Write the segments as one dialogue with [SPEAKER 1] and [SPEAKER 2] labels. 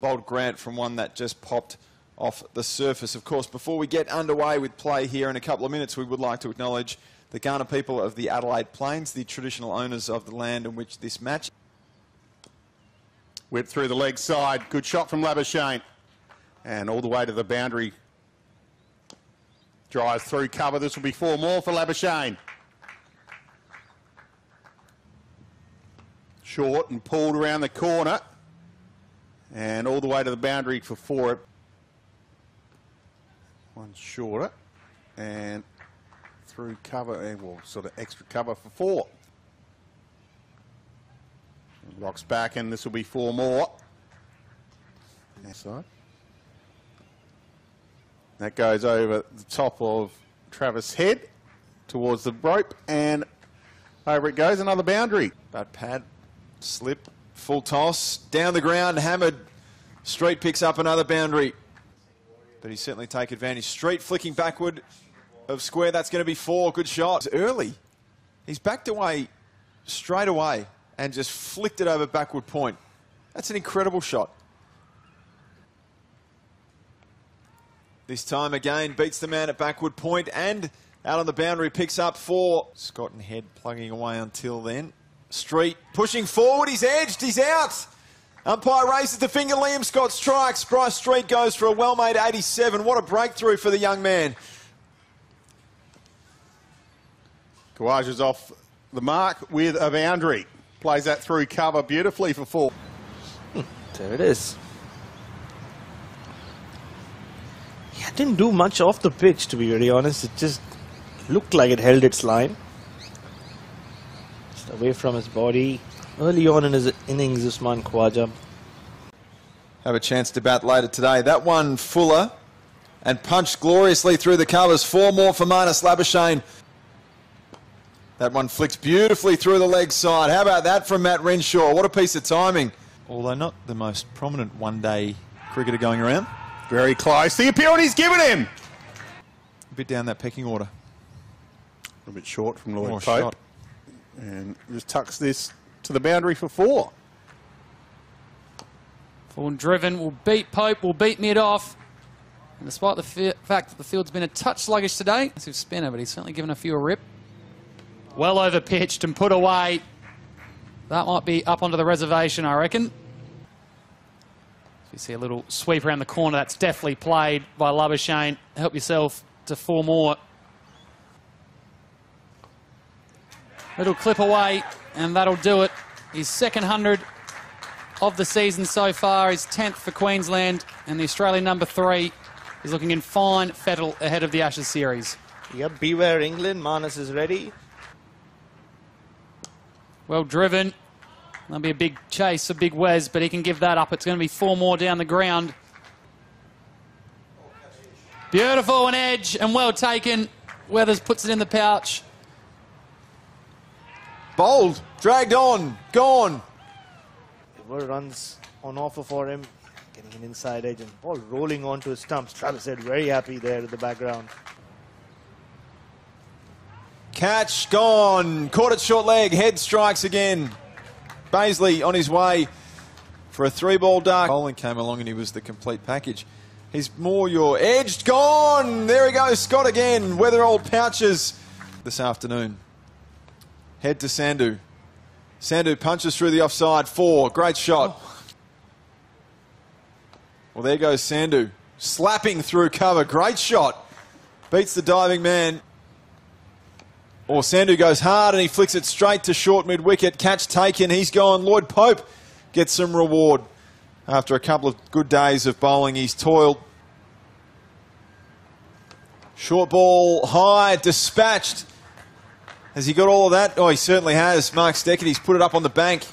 [SPEAKER 1] Bold Grant from one that just popped off the surface. Of course, before we get underway with play here in a couple of minutes, we would like to acknowledge the Kaurna people of the Adelaide Plains, the traditional owners of the land in which this match.
[SPEAKER 2] Whip through the leg side. Good shot from Labuschagne. And all the way to the boundary. Drives through cover. This will be four more for Labuschagne. Short and pulled around the corner. And all the way to the boundary for four. One shorter. And through cover, and well, sort of extra cover for four. Rocks back, and this will be four more. Side. That goes over the top of Travis Head towards the rope, and over it goes, another boundary.
[SPEAKER 1] Bad pad, slip, full toss, down the ground, hammered. Street picks up another boundary. But he certainly take advantage. Street flicking backward of square. That's going to be four. Good shot. Early. He's backed away straight away and just flicked it over backward point. That's an incredible shot. This time again, beats the man at backward point and out on the boundary, picks up four. Scott and Head plugging away until then. Street pushing forward, he's edged, he's out. Umpire raises the finger, Liam Scott strikes. Bryce Street goes for a well-made 87. What a breakthrough for the young man.
[SPEAKER 2] Khawaja is off the mark with a boundary. Plays that through cover beautifully for four.
[SPEAKER 3] There it is. Yeah, didn't do much off the pitch, to be very honest. It just looked like it held its line. Just away from his body. Early on in his innings, Usman Khawaja.
[SPEAKER 1] Have a chance to bat later today. That one, Fuller, and punched gloriously through the covers. Four more for Marnus Labuschagne. That one flicks beautifully through the leg side. How about that from Matt Renshaw? What a piece of timing. Although not the most prominent one-day cricketer going around.
[SPEAKER 2] Very close. The appeal he's given him.
[SPEAKER 1] A bit down that pecking order.
[SPEAKER 2] A bit short from Lloyd
[SPEAKER 1] More
[SPEAKER 2] Pope.
[SPEAKER 1] shot.
[SPEAKER 2] And just tucks this to the boundary for four.
[SPEAKER 4] Full driven will beat Pope, will beat mid off. And despite the fact that the field's been a touch sluggish today, massive spinner, but he's certainly given a few a rip. Well over pitched and put away. That might be up onto the reservation, I reckon. You see a little sweep around the corner. That's definitely played by Labuschagne. Help yourself to four more. Little clip away, and that'll do it. His second hundred of the season so far, his 10th for Queensland, and the Australian number three is looking in fine fettle ahead of the Ashes series.
[SPEAKER 3] Yep, beware England. Marnus is ready.
[SPEAKER 4] Well driven. That'll be a big chase, a big Wes, but he can give that up. It's going to be four more down the ground. Beautiful, an edge, and well taken. Weathers puts it in the pouch.
[SPEAKER 1] Bold, dragged on, gone.
[SPEAKER 3] There were runs on offer for him. Getting an inside edge and ball rolling onto his stumps. Travis said very happy there in the background.
[SPEAKER 1] Catch, gone. Caught it short leg, head strikes again. Baisley on his way for a three ball dark. Bowling came along and he was the complete package. He's more your edged, gone. There he goes, Scott again. Weatherald pouches this afternoon. Head to Sandhu. Sandhu punches through the offside. Four. Great shot. Oh. Well, there goes Sandhu. Slapping through cover. Great shot. Beats the diving man. Or Sandhu goes hard and he flicks it straight to short mid wicket. Catch taken. He's gone. Lloyd Pope gets some reward. After a couple of good days of bowling, he's toiled. Short ball high, dispatched. Has he got all of that? Oh, he certainly has. Mark He's put it up on the bank.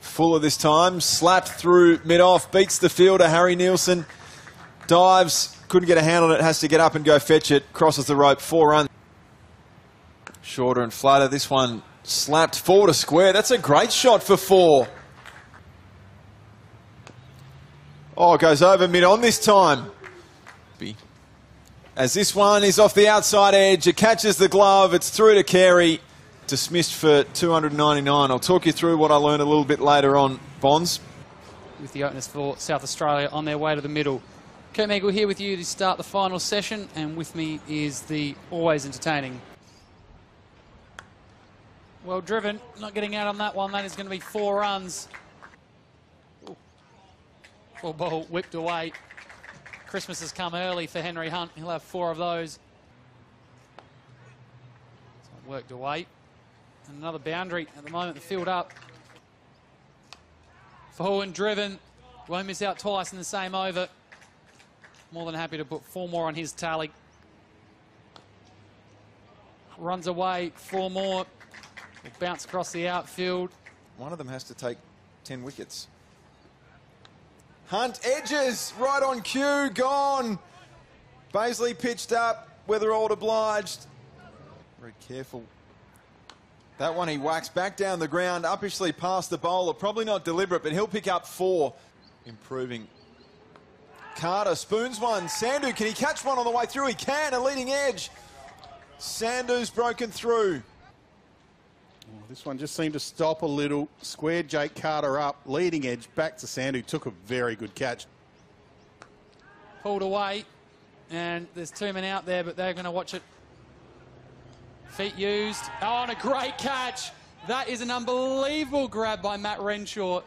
[SPEAKER 1] Fuller this time, slapped through mid off, beats the fielder, Harry Nielsen. Dives, couldn't get a hand on it, has to get up and go fetch it. Crosses the rope, four runs. Shorter and flatter. This one slapped forward to square. That's a great shot for four. Oh, it goes over mid on this time. As this one is off the outside edge, it catches the glove, it's through to Carey. Dismissed for 299. I'll talk you through what I learned a little bit later on, Bonds.
[SPEAKER 4] with the openers for South Australia on their way to the middle. Kurt Meagle here with you to start the final session, and with me is the always entertaining. Well driven, not getting out on that one. That is going to be four runs. Full ball whipped away. Christmas has come early for Henry Hunt. He'll have four of those. So it worked away. And another boundary at the moment, the field up. And driven. Won't miss out twice in the same over. More than happy to put four more on his tally. Runs away, four more. Will bounce across the outfield.
[SPEAKER 1] One of them has to take 10 wickets. Hunt edges, right on cue, gone. Baisley pitched up, Weatherald obliged. Very careful. That one he whacks back down the ground, uppishly past the bowler. Probably not deliberate, but he'll pick up four. Improving. Carter spoons one. Sandhu, can he catch one on the way through? He can, a leading edge. Sandhu's broken through.
[SPEAKER 2] This one just seemed to stop a little. Squared Jake Carter up, leading edge back to Sand, who Took a very good catch.
[SPEAKER 4] Pulled away. And there's two men out there, but they're going to watch it. Feet used. Oh, and a great catch. That is an unbelievable grab by Matt Renshaw.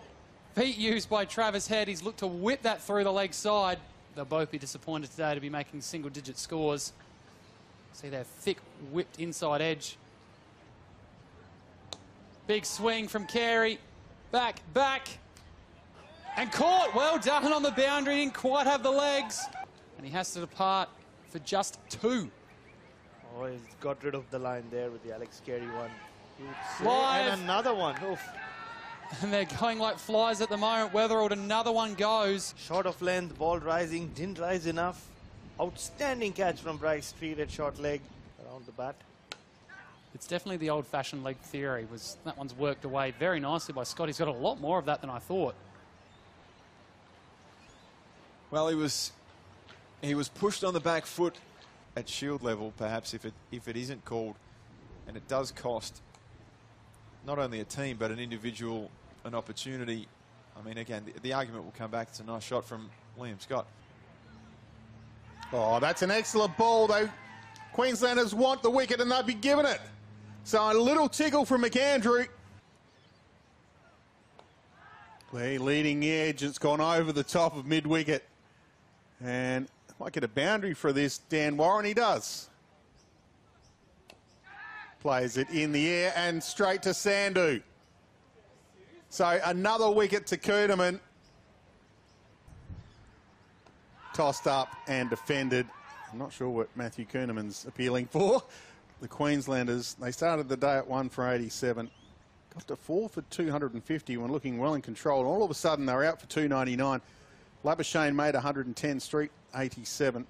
[SPEAKER 4] Feet used by Travis Head. He's looked to whip that through the leg side. They'll both be disappointed today to be making single digit scores. See their thick whipped inside edge. Big swing from Carey. Back, back. And caught. Well done on the boundary. Didn't quite have the legs. And he has to depart for just two.
[SPEAKER 3] Oh, he's got rid of the line there with the Alex Carey one.
[SPEAKER 4] Live.
[SPEAKER 3] And another one. Oof.
[SPEAKER 4] And they're going like flies at the moment. Weatherald, another one goes.
[SPEAKER 3] Short of length, ball rising, didn't rise enough. Outstanding catch from Bryce Street at short leg around the bat.
[SPEAKER 4] It's definitely the old-fashioned leg theory. Was That one's worked away very nicely by Scott. He's got a lot more of that than I thought.
[SPEAKER 1] Well, he was he was pushed on the back foot at shield level, perhaps if it if it isn't called, and it does cost not only a team but an individual an opportunity. I mean, again, the, the argument will come back. It's a nice shot from Liam Scott.
[SPEAKER 2] Oh, that's an excellent ball, though. Queenslanders want the wicket and they'll be given it. So a little tickle from McAndrew. The leading edge, it's gone over the top of mid wicket. And might get a boundary for this, Dan Worrall. He does. Plays it in the air and straight to Sandhu. So another wicket to Kuhnemann. Tossed up and defended. I'm not sure what Matthew Kuhnemann's appealing for. The Queenslanders, they started the day at one for 87. Got to four for 250 when looking well in control. And all of a sudden, they were out for 299. Labuschagne made 110, Street 87.